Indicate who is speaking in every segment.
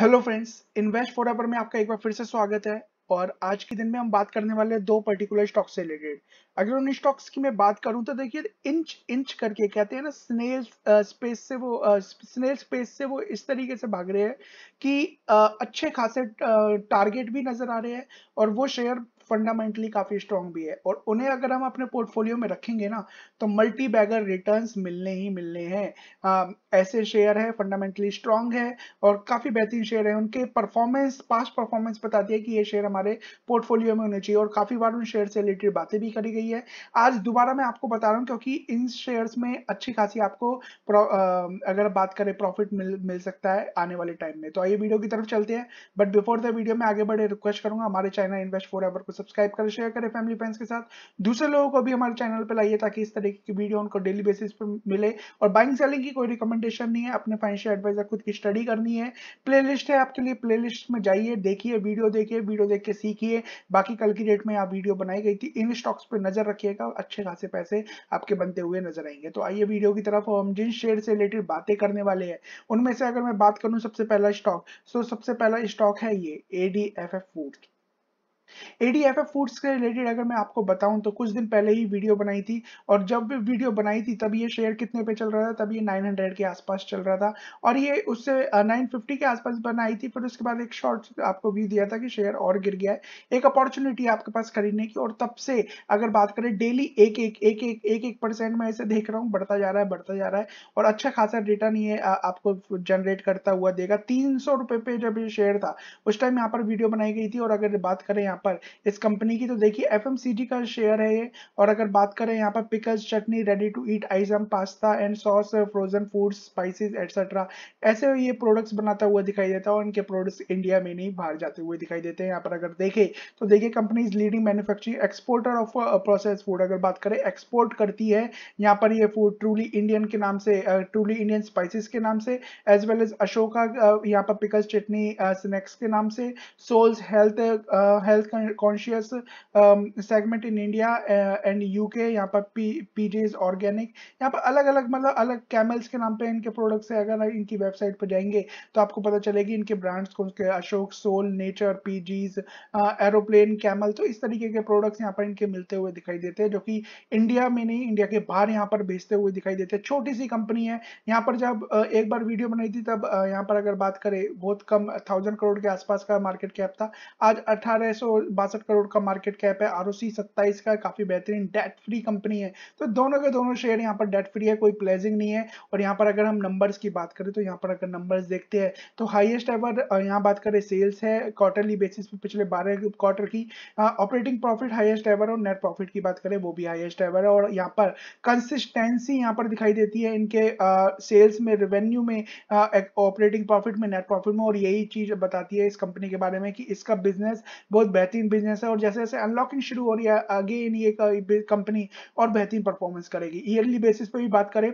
Speaker 1: Hello friends invest ever में आपका एक बार फिर से स्वागत है और आज के दिन में हम बात करने वाले हैं दो पर्टिकुलर स्टॉक से रिलेटेड अगर उन स्टॉक्स की मैं बात करूँ तो देखिए इंच इंच करके कहते हैं ना स्नेल स्पेस से वो स्नेल स्पेस से वो इस तरीके से भाग रहे हैं कि अच्छे खासे टारगेट भी नज़र आ रहे हैं और वो शेयर फंडामेंटली काफ़ी स्ट्रॉन्ग भी है। और उन्हें अगर हम अपने पोर्टफोलियो में रखेंगे ना तो मल्टी बैगर रिटर्न्स मिलने ही मिलने हैं। ऐसे शेयर है फंडामेंटली स्ट्रॉन्ग है और काफ़ी बेहतरीन शेयर है। उनके परफॉर्मेंस पास्ट परफॉर्मेंस बताती है कि ये शेयर हमारे पोर्टफोलियो में होने चाहिए और काफ़ी बार उन शेयर से रिलेटेड बातें भी करी गई है। आज दोबारा मैं आपको बता रहा हूँ क्योंकि इन शेयर्स में अच्छी खासी आपको अगर बात करें प्रॉफिट मिल मिल सकता है आने वाले टाइम में। तो आइए वीडियो की तरफ़ चलते हैं। बट बिफोर द वीडियो में आगे बढ़े रिक्वेस्ट करूँगा हमारे चैनल इन्वेस्ट फॉर एवर को सब्सक्राइब करें शेयर करें फैमिली फ्रेंड्स के साथ। दूसरे लोगों को भी हमारे चैनल पर लाइए ताकि इस तरीके की वीडियो उनको डेली बेसिस पर मिले। और बाइंग सेलिंग की कोई रिकमेंडेशन नहीं है, अपने फाइनेंशियल एडवाइजर खुद की स्टडी करनी है। प्लेलिस्ट है आपके लिए प्लेलिस्ट में जाइए, देखिए वीडियो देखिए वीडियो देख के सीखिए। बाकी कल की डेट में यहाँ वीडियो बनाई गई थी। इन स्टॉक्स पे नज़र रखिएगा, अच्छे खासे पैसे आपके बनते हुए नज़र आएँगे। तो आइए वीडियो की तरफ़, हम जिन शेयर से रिलेटेड बातें करने वाले हैं, उनमें से अगर मैं बात करूँ सबसे पहला स्टॉक तो सबसे पहला स्टॉक है ये A D F F foods ADFF foods के रिलेटेड अगर मैं आपको बताऊँ तो कुछ दिन पहले ही वीडियो बनाई थी और जब भी वीडियो बनाई थी, तब ये शेयर कितने पे चल रहा था? तब ये 900 के आसपास चल रहा था और ये उससे 950 के आसपास बनाई थी, फिर उसके बाद एक शॉर्ट आपको व्यू दिया था कि शेयर और गिर गया है। एक अपॉर्चुनिटी आपके पास खरीदने की और तब से अगर बात करें डेली एक एक एक एक एक एक परसेंट मैं ऐसे देख रहा हूँ, बढ़ता जा रहा है, बढ़ता जा रहा है और अच्छा खासा रिटर्न ये आपको जनरेट करता हुआ देगा। तीन पे जब ये शेयर था, उस टाइम यहाँ पर वीडियो बनाई गई थी और अगर बात करें यहाँ पर। इस कंपनी की तो देखिए एफ़ का शेयर है ये। और अगर बात करें यहाँ पर pickles chutney ready to eat आइजम pasta and sauce frozen food spices etcetera ऐसे ये प्रोडक्ट्स बनाता हुआ दिखाई देता है और इनके प्रोडक्ट्स इंडिया में नहीं, बाहर जाते हुए दिखाई देते हैं। यहाँ पर अगर देखे तो देखिए company is leading manufacturing exporter of process food अगर बात करें एक्सपोर्ट करती है, यहाँ पर ये फ़ूड ट्रूली इंडियन के नाम से ट्रूली इंडियन स्पाइसेस के नाम से एज वेल एज अशोका यहाँ पर पिकल्स चटनी स्नैक्स के नाम से souls health health conscious segment in India and UK यहाँ पर पीजेज ऑर्गेनिक यहाँ पर अलग अलग मतलब अलग कैमल्स के नाम पे इनके प्रोडक्ट्स है, अगर इनकी वेबसाइट पर जाएँगे तो आपको पता चलेगी इनके ब्रांड्स कौन के Ashok soul nature PGs aeroplane camel तो इस तरीके के प्रोडक्ट्स यहाँ पर इनके मिलते हुए दिखाई देते हैं, जो कि इंडिया में नहीं इंडिया के बाहर यहाँ पर भेजते हुए दिखाई देते हैं। छोटी सी कंपनी है, यहाँ पर जब एक बार वीडियो बनाई थी, तब यहाँ पर अगर बात करें, बहुत कम थाउज़ेंड करोड़ के आसपास का मार्केट कैप था, आज अठारह सौ करोड़ का मार्केट कैप है। आर सत्ताईस का काफ़ी बेहतरीन डेट फ्री कंपनी है। तो दोनों के दोनों शेयर यहाँ पर डेट फ्री है, कोई प्लेजिंग नहीं है। और यहाँ पर अगर हम नंबर्स की बात करें तो यहाँ पर अगर नंबर्स देखते हैं तो हाईएस्ट एवर यहाँ बात करें सेल्स है क्वार्टरली बेसिस पे पिछले बारह क्वार्टर की। ऑपरेटिंग प्रॉफिट हाईएस्ट एवर और नेट प्रॉफिट की बात करें, वो भी हाईएस्ट एवर है। और यहाँ पर कंसिस्टेंसी यहाँ पर दिखाई देती है इनके सेल्स में रेवेन्यू में ऑपरेटिंग प्रॉफिट में नेट प्रॉफिट में। और यही चीज़ बताती है इस कंपनी के बारे में कि इसका बिज़नेस बहुत बेहतरीन बिज़नेस है और जैसे जैसे अनलॉकिंग शुरू हो रही है, अगेन ये कंपनी और बेहतरीन परफॉर्मेंस करेगी। ईयरली बेसिस पे भी बात करें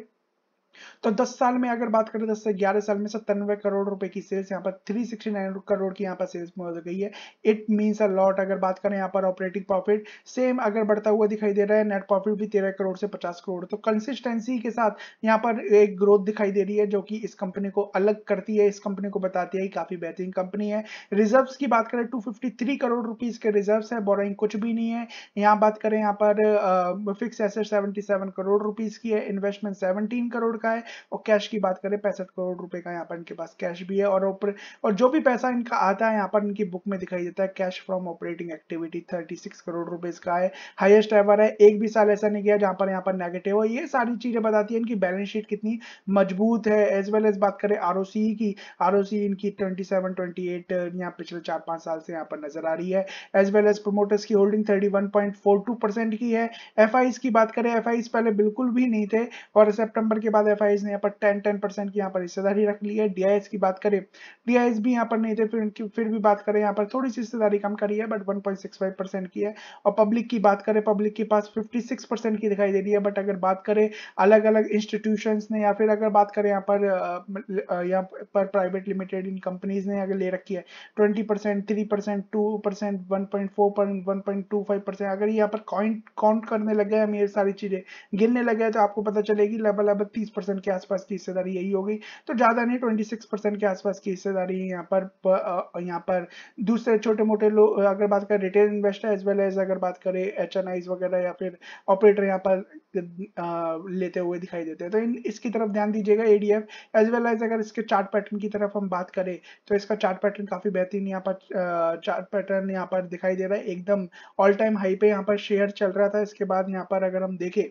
Speaker 1: तो 10 साल में अगर बात करें 10 से 11 साल में सत्तानवे करोड़ रुपए की सेल्स यहाँ पर 369 करोड़ की यहाँ पर सेल्स हो गई है। इट मीन्स अ लॉट अगर बात करें यहाँ पर ऑपरेटिंग प्रॉफिट सेम अगर बढ़ता हुआ दिखाई दे रहा है नेट प्रॉफिट भी तेरह करोड़ से पचास करोड़। तो कंसिस्टेंसी के साथ यहाँ पर एक ग्रोथ दिखाई दे रही है जो कि इस कंपनी को अलग करती है, इस कंपनी को बताती है काफ़ी बेहतरीन कंपनी है। रिज़र्व की बात करें टू करोड़ रुपीज़ के रिज़र्व है बोरिंग कुछ भी नहीं है। यहाँ बात करें, यहाँ पर fix asset seventy crore rupees की है इन्वेस्टमेंट सेवनटीन करोड़ का है और कैश की बात करें, पैंसठ करोड़ रुपए का यहाँ पर इनके पास कैश भी है और ऊपर, और जो भी पैसा इनका आता है यहाँ पर इनकी बुक में दिखाई देता है cash from operating activity thirty six crore रुपए का है। हाइएस्ट एवर है, एक भी साल ऐसा नहीं गया जहाँ पर यहाँ पर नेगेटिव है ये सारी चीज़ें बताती है इनकी बैलेंस शीट कितनी मज़बूत है। एज वेल एज बात करें आर की आर इनकी ट्वेंटी सेवन ट्वेंटी एट यहाँ पिछले चार पाँच साल से यहाँ पर नज़र आ रही है। एज वेल एज प्रोमोटर्स की holding thirty one point four two percent की है। एफ़ की बात करें एफ़ पहले बिल्कुल भी नहीं थे और सेप्टेंबर के बाद एफ़ ने यहाँ पर टेन टेन परसेंट की यहाँ पर हिस्सेदारी रख ली है। डीआईएस की बात करें डीआईएस भी यहाँ पर नहीं थे, फिर फिर भी बात करें, यहाँ पर थोड़ी सी हिस्सेदारी कम करी है बट 1.65 परसेंट की है। और पब्लिक की बात करें पब्लिक के पास 56 परसेंट की दिखाई दे रही है बट अगर बात करें अलग अलग इंस्टीट्यूशन ने या फिर अगर बात करें यहाँ पर यहाँ पर प्राइवेट लिमिटेड इन कंपनीज़ ने अगर ले रखी है twenty percent three percent two percent one point four one point two five percent अगर यहाँ पर काउंट काउंट करने लग हम ये सारी चीज़ें गिनने लगे तो आपको पता चलेगी, लगभग लगभग तीस परसेंट के आसपास की हिस्सेदारी यही हो गई। तो ज़्यादा नहीं ट्वेंटी सिक्स परसेंट के आसपास की हिस्सेदारी यहाँ पर यहाँ पर। दूसरे छोटे मोटे लोग अगर बात करें retail investor as well as अगर बात करें एच वगैरह या फिर ऑपरेटर यहाँ पर लेते हुए दिखाई देते हैं। तो इन, इसकी तरफ़ ध्यान दीजिएगा एडीएफ एज वेल एज अगर इसके चार्ट पैटर्न की तरफ़ हम बात करें तो इसका चार्ट पैटर्न काफ़ी बेहतरीन यहाँ पर चार्ट पैटर्न यहाँ पर दिखाई दे रहा है। एकदम ऑल टाइम हाई पे यहाँ पर शेयर चल रहा था। इसके बाद यहाँ पर अगर हम देखें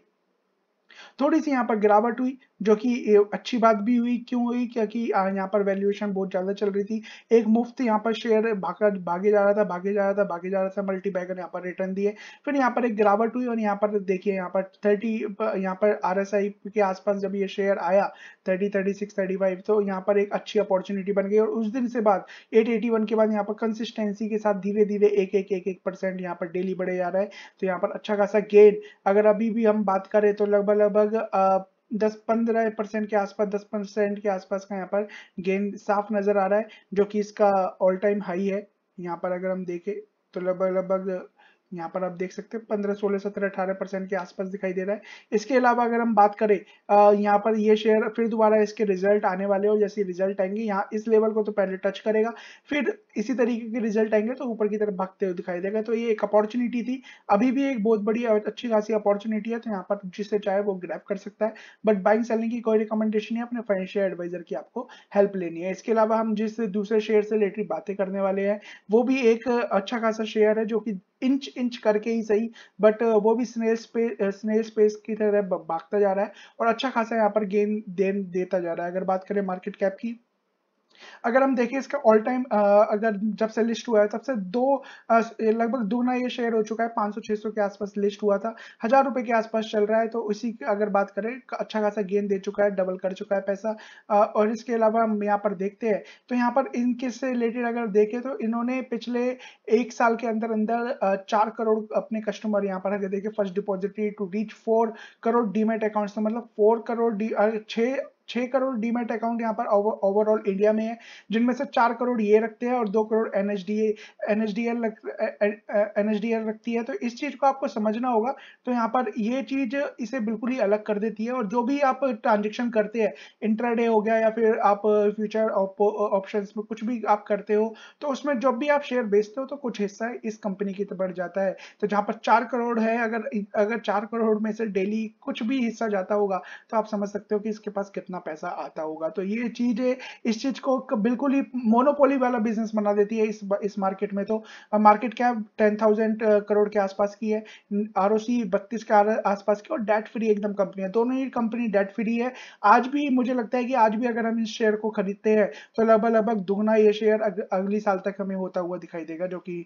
Speaker 1: थोड़ी सी यहाँ पर गिरावट हुई जो कि अच्छी बात भी हुई क्यों हुई क्योंकि यहाँ पर वैल्यूएशन बहुत ज़्यादा चल रही थी एक मुफ़्त यहाँ पर शेयर भागा भागे जा रहा था भागे जा रहा था भागे जा रहा था मल्टी बैगर यहाँ पर रिटर्न दिए फिर यहाँ पर एक गिरावट हुई और यहाँ पर देखिए यहाँ पर थर्टी यहाँ पर आर के आसपास जब ये शेयर आया thirty thirty six thirty five तो यहाँ पर एक अच्छी अपॉर्चुनिटी बन गई और उस दिन से बाद एट एटी वन के बाद यहाँ पर कंसिस्टेंसी के साथ धीरे धीरे एक एक एक एक परसेंट यहाँ पर डेली बढ़े जा रहा है तो यहाँ पर अच्छा खासा गेन अगर अभी भी हम बात करें तो लगभग लगभग दस पंद्रह परसेंट के आसपास, दस परसेंट के आसपास का यहाँ पर गेन साफ़ नज़र आ रहा है, जो कि इसका ऑल टाइम हाई है। यहाँ पर अगर हम देखें तो लगभग लगभग यहाँ पर आप देख सकते हैं, पंद्रह, सोलह, सत्रह, अठारह परसेंट के आसपास दिखाई दे रहा है। इसके अलावा अगर हम बात करें यहाँ पर ये शेयर फिर दोबारा इसके रिज़ल्ट आने वाले और जैसे रिज़ल्ट आएँगे, यहाँ इस लेवल को तो पहले टच करेगा, फिर इसी तरीके के रिज़ल्ट आएँगे तो ऊपर की तरफ़ भागते हुए दिखाई देगा। तो ये एक अपॉर्चुनिटी थी। अभी भी एक बहुत बड़ी अच्छी खासी अपॉर्चुनिटी है तो यहाँ पर जिससे चाहे वो ग्रैप कर सकता है। बट बाइंग सेलिंग की कोई रिकमेंडेशन नहीं अपने फाइनेंशियल एडवाइजर की आपको हेल्प लेनी है। इसके अलावा हम जिस दूसरे शेयर से रिलेटेड बातें करने वाले हैं, वो भी एक अच्छा खासा शेयर है, जो कि इंच इंच करके ही सही बट वो भी स्नेल स्पेस स्नेल स्पेस की तरह भागता जा रहा है और अच्छा खासा यहाँ पर गेन देन देता जा रहा है। अगर बात करें मार्केट कैप की अगर हम देखें इसका ऑल टाइम अगर जब से लिस्ट हुआ है, तब से दो लगभग दोगुना ये शेयर हो चुका है 500-600 के आसपास लिस्ट हुआ था। हज़ार रुपए के आसपास चल रहा है तो उसी की अगर बात करें अच्छा खासा गेन दे चुका है डबल कर चुका है पैसा। और इसके अलावा हम यहाँ पर देखते हैं तो यहाँ पर इनके से रिलेटेड अगर देखें तो इन्होंने पिछले एक साल के अंदर अंदर चार करोड़ अपने कस्टमर यहाँ पर अगर देखें first depository to reach four crore demat account मतलब फोर करोड़ छह छह करोड़ डीमेट अकाउंट यहाँ पर ओवरऑल इंडिया में है, जिनमें से चार करोड़ ये रखते हैं और दो crore N H D N H D L N H D L रखती है। तो इस चीज़ को आपको समझना होगा तो यहाँ पर ये चीज़ इसे बिल्कुल ही अलग कर देती है और जो भी आप ट्रांजेक्शन करते हैं, इंट्राडे हो गया या फिर आप फ्यूचर ऑप्शन में कुछ भी आप करते हो तो उसमें जब भी आप शेयर बेचते हो तो कुछ हिस्सा इस कंपनी की बढ़ जाता है। तो जहाँ पर चार करोड़ है, अगर अगर चार करोड़ में से डेली कुछ भी हिस्सा जाता होगा तो आप समझ सकते हो कि इसके पास कितना कितना पैसा आता होगा। तो ये चीज़ इस चीज़ को बिल्कुल ही मोनोपोली वाला बिज़नेस बना देती है इस इस मार्केट में। तो market cap ten thousand crore के आसपास की है। आर ओ सी बत्तीस के आसपास की और डेट फ्री एकदम कंपनी है। दोनों ही कंपनी डेट फ्री है। आज भी मुझे लगता है कि आज भी अगर हम इस शेयर को खरीदते हैं तो लगभग लगभग दुगना ये शेयर अगली साल तक हमें होता हुआ दिखाई देगा, जो कि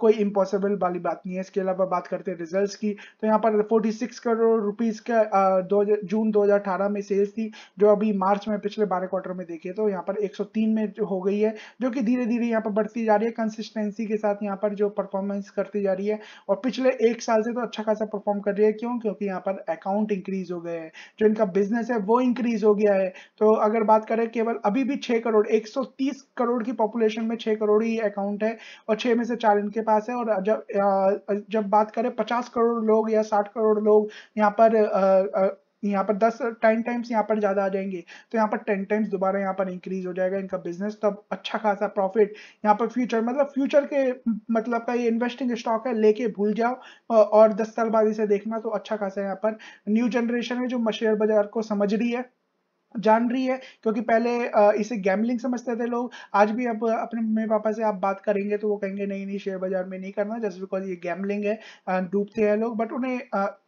Speaker 1: कोई इम्पॉसिबल वाली बात नहीं है। इसके अलावा बात करते हैं रिजल्ट्स की। तो यहाँ पर 46 करोड़ रुपीस का दो जून 2018 में सेल्स थी, जो अभी मार्च में पिछले बारह क्वार्टर में देखिए तो यहाँ पर 103 में हो गई है, जो कि धीरे धीरे यहाँ पर बढ़ती जा रही है कंसिस्टेंसी के साथ यहाँ पर जो परफॉर्मेंस करती जा रही है और पिछले एक साल से तो अच्छा खासा परफॉर्म कर रही है। क्यों? क्योंकि यहाँ पर अकाउंट इंक्रीज हो गए हैं, जो इनका बिज़नेस है वो इंक्रीज हो गया है। तो अगर बात करें केवल अभी भी छह करोड़, एक सौ तीस करोड़ की पॉपुलेशन में छह करोड़ ही अकाउंट है और छह में से चार इनके पास है और जब जब बात करें पचास करोड़ लोग या साठ करोड़ लोग यहाँ पर यहाँ पर दस टेन टाइम्स यहाँ पर ज़्यादा आ जाएँगे। तो यहाँ पर टेन टाइम्स दोबारा यहाँ पर इंक्रीज हो जाएगा इनका बिज़नेस तब अच्छा खासा प्रॉफिट यहाँ पर फ्यूचर मतलब फ्यूचर के मतलब का ये इन्वेस्टिंग स्टॉक है, लेके भूल जाओ, और दस साल बाद इसे देखना तो अच्छा खासा यहाँ पर न्यू जनरेशन है जो शेयर बाज़ार को समझ रही है। जान रही है, क्योंकि पहले इसे गैमलिंग समझते थे लोग। आज भी अब अपने मम्मी पापा से आप बात करेंगे तो वो कहेंगे, नहीं नहीं, शेयर बाज़ार में नहीं करना जस्ट बिकॉज़ ये गैमलिंग है डूबते हैं लोग। बट उन्हें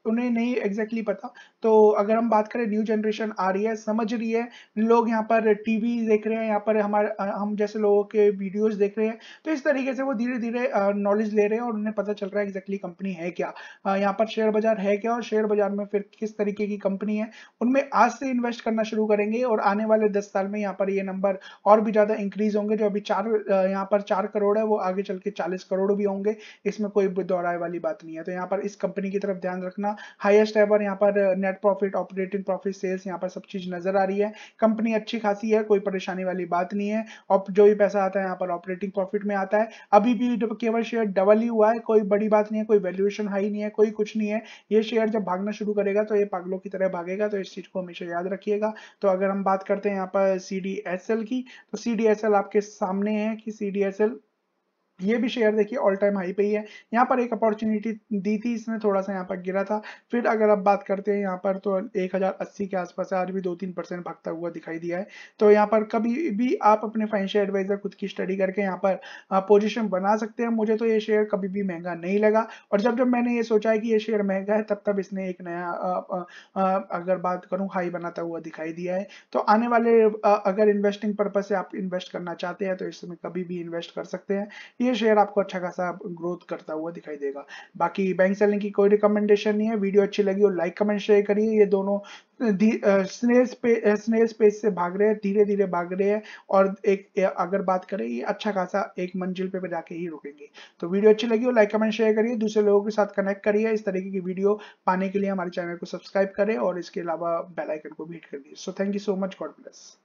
Speaker 1: उन्हें नहीं एग्जैक्टली exactly पता। तो अगर हम बात करें न्यू जनरेशन आ रही है, समझ रही है। लोग यहाँ पर टीवी देख रहे हैं, यहाँ पर हमारे हम जैसे लोगों के वीडियोस देख रहे हैं। तो इस तरीके से वो धीरे धीरे नॉलेज ले रहे हैं और उन्हें पता चल रहा है एग्जैक्टली कंपनी है क्या। यहाँ पर शेयर बाज़ार है क्या और शेयर बाज़ार में फिर किस तरीके की कंपनी है। उनमें आज से इन्वेस्ट करना शुरू करेंगे और आने वाले दस साल में यहाँ पर ये नंबर और भी ज़्यादा इंक्रीज होंगे। जो अभी चार यहाँ पर चार करोड़ है, वो आगे चल के चालीस करोड़ भी होंगे। इसमें कोई दोहराए वाली बात नहीं है। तो यहाँ पर इस कंपनी की तरफ़ ध्यान रखना। हाईएस्ट एवर यहाँ पर net profit operating profit sales यहाँ पर सब चीज़ नज़र आ रही है। कंपनी अच्छी खासी है, कोई परेशानी वाली बात नहीं है। और जो भी पैसा आता है यहाँ पर ऑपरेटिंग प्रॉफिट में आता है। अभी भी केवल शेयर डबल ही हुआ है, कोई बड़ी बात नहीं है, कोई वैल्यूएशन हाई नहीं है, कोई कुछ नहीं है। ये शेयर जब भागना शुरू करेगा तो ये पागलों की तरह भागेगा। तो इस चीज़ को हमेशा याद रखिएगा। तो अगर हम बात करते हैं यहाँ पर सीडीएसएल की तो सीडीएसएल आपके सामने है कि सीडीएसएल ये भी शेयर देखिए ऑल टाइम हाई पे ही है। यहाँ पर एक अपॉर्चुनिटी दी थी, इसने थोड़ा सा यहाँ पर गिरा था। फिर अगर आप बात करते हैं, यहाँ पर तो 1080 के आसपास आज भी दो तीन परसेंट भागता हुआ दिखाई दिया है। तो यहाँ पर कभी भी आप अपने फाइनेंशियल एडवाइजर खुद की स्टडी करके यहाँ पर पोजिशन बना सकते हैं। मुझे तो ये शेयर कभी भी महँगा नहीं लगा। और जब जब मैंने ये सोचा है कि ये शेयर महँगा है, तब तब इसने एक नया अगर बात करूँ हाई बनाता हुआ दिखाई दिया है। तो आने वाले अगर इन्वेस्टिंग पर्पज से आप इन्वेस्ट करना चाहते हैं तो इसमें कभी भी इन्वेस्ट कर सकते हैं। ये शेयर आपको अच्छा खासा ग्रोथ करता हुआ दिखाई देगा। बाकी बैंक सेलिंग की कोई रिकमेंडेशन नहीं है वीडियो अच्छी लगी हो लाइक कमेंट शेयर करिए। ये दोनों स्नेल स्पेस स्नेल स्पेस से भाग रहे हैं धीरे धीरे भाग रहे हैं और एक अगर बात करें, ये अच्छा खासा एक मंजिल पे जाके ही रुकेंगे। तो वीडियो अच्छी लगी हो लाइक कमेंट शेयर करिए। दूसरे लोगों के साथ कनेक्ट करिए। इस तरीके की वीडियो पाने के लिए हमारे चैनल को सब्सक्राइब करें और इसके अलावा बेल आइकन को भी हिट कर दिए so thank you so much God bless